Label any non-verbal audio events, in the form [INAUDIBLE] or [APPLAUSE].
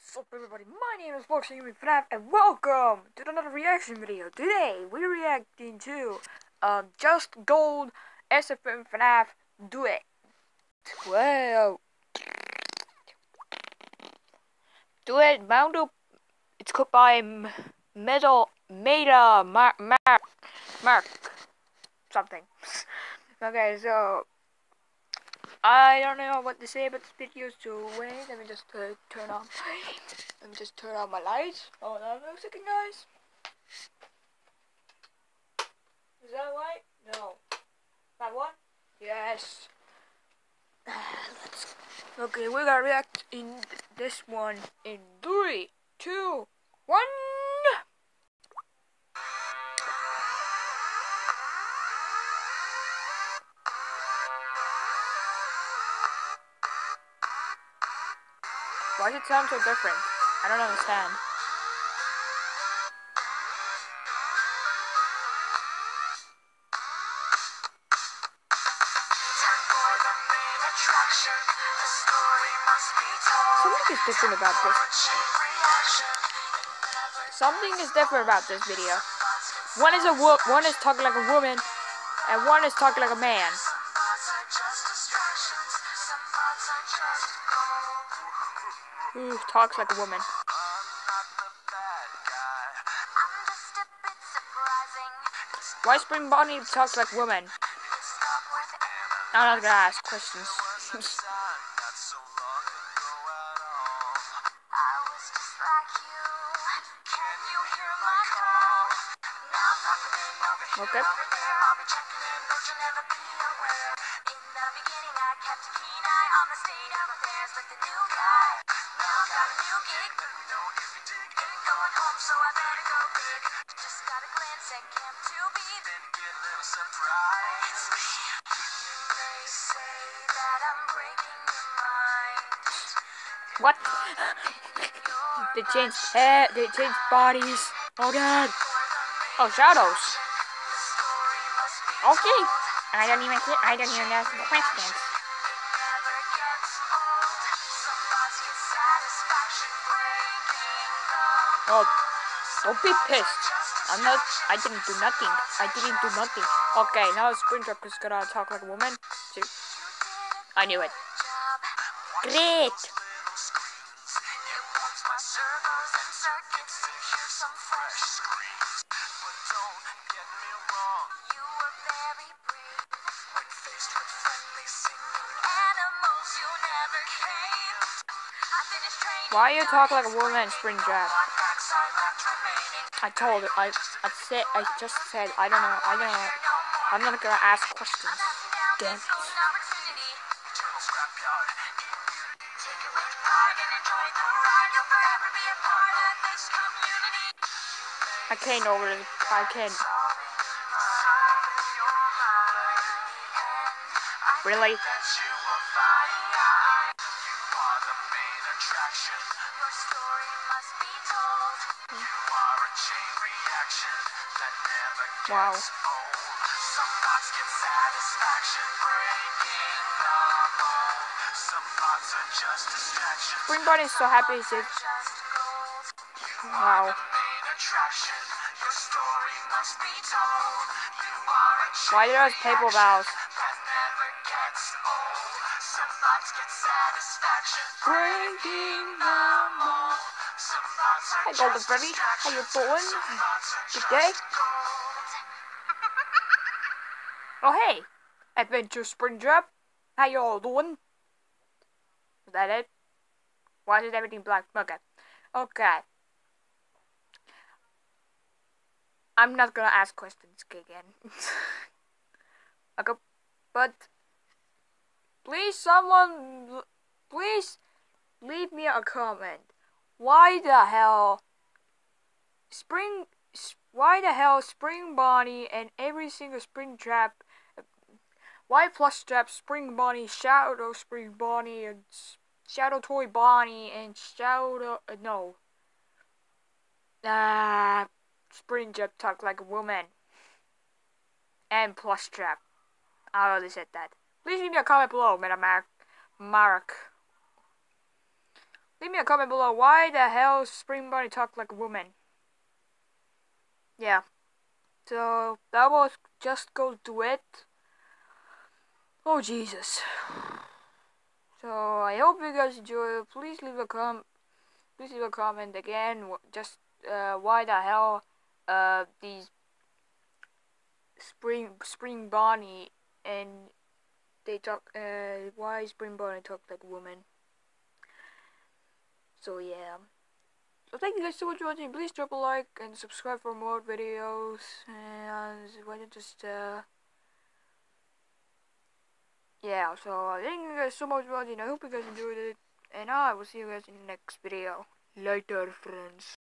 What's up everybody, my name is Foxygaming FNAF and welcome to another reaction video. Today we're reacting to um, Just Gold SFM FNAF Duet. Well, Duet bound up, it's cooked by Metal Meta Marck Mark Mark something. [LAUGHS] okay, so I don't know what to say about this video, so wait, let me just uh, turn on let me just turn on my lights. Oh, that looks second, guys. Is that light? No. That one? Yes. Let's. [SIGHS] Okay, we're gonna react in this one in three, two, one. Why does it sound so different? I don't understand. Something is different about this. Something is different about this video. One is a one is talking like a woman, and one is talking like a man. Who talks like a woman. Why Spring Bonnie talks like a woman? I'm not gonna ask questions. [LAUGHS] okay. What? they changed hair, they changed bodies. Oh god. Oh, shadows. Okay. I don't even I don't even ask questions. Oh, don't be pissed. I'm not. I didn't do nothing. I didn't do nothing. Okay, now Springtrap is gonna talk like a woman. See? I knew it. Great. Why you talk like a woman, Springtrap? I told her, I, I said, I just said, I don't know, I don't know. I'm not gonna ask questions. Damn I can't over. I can't. Really? Wow. Spring Bonnie is so happy he said, Wow. Why did I paper vows? Breaking Hi Golden Freddy, how you doing? Good day? Oh hey, Adventure Springtrap. How y'all doing? Is that it? Why is everything black? Okay. Okay. I'm not gonna ask questions again. [LAUGHS] okay, but please someone, please leave me a comment. Why the hell Spring, why the hell Spring Bonnie and every single spring trap? Why Plush Trap, Spring Bonnie, Shadow Spring Bonnie, and Shadow Toy Bonnie, and Shadow, uh, no. Ah, uh, Spring Trap talk like a woman. And Plush Trap. I already said that. Please leave me a comment below, Meta Marck. Mark. leave me a comment below. Why the hell Spring Bonnie talk like a woman? Yeah. So that was just go do it. Oh Jesus. [SIGHS] So I hope you guys enjoy. Please leave a com. Please leave a comment again. Just uh, why the hell uh, these spring spring Bonnie and they talk. Uh, why spring Bonnie talk like a woman? So yeah. So thank you guys so much for watching. Please drop a like and subscribe for more videos. And why don't just uh yeah, so thank you guys so much for watching. I hope you guys enjoyed it. And I will see you guys in the next video. Later, friends.